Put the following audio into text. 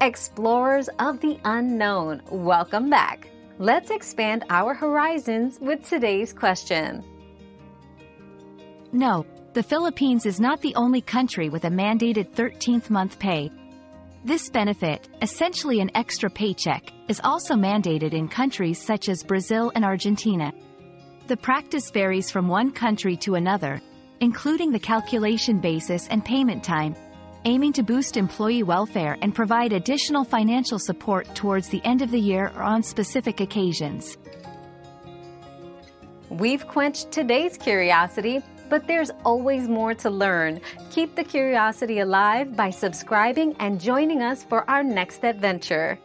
Explorers of the unknown, welcome back. Let's expand our horizons with today's question. No, the Philippines is not the only country with a mandated 13th month pay. This benefit, essentially an extra paycheck, is also mandated in countries such as Brazil and Argentina. The practice varies from one country to another, including the calculation basis and payment time, aiming to boost employee welfare and provide additional financial support towards the end of the year or on specific occasions. We've quenched today's curiosity, but there's always more to learn. Keep the curiosity alive by subscribing and joining us for our next adventure.